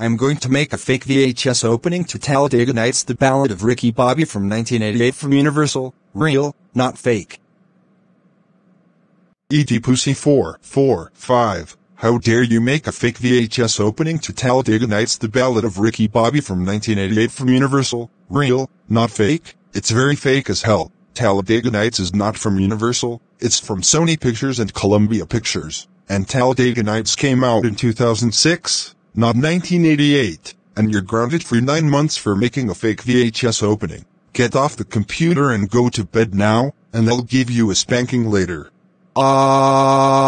I'm going to make a fake VHS opening to Talladega Nights The Ballad of Ricky Bobby from 1988 from Universal. Real, not fake. E.T. Pussy 4, 4, 5. How dare you make a fake VHS opening to Talladega Nights The Ballad of Ricky Bobby from 1988 from Universal? Real, not fake? It's very fake as hell. Talladega Nights is not from Universal, it's from Sony Pictures and Columbia Pictures. And Talladega Nights came out in 2006, not 1988. And you're grounded for 9 months for making a fake VHS opening. Get off the computer and go to bed now, and they'll give you a spanking later. Ah.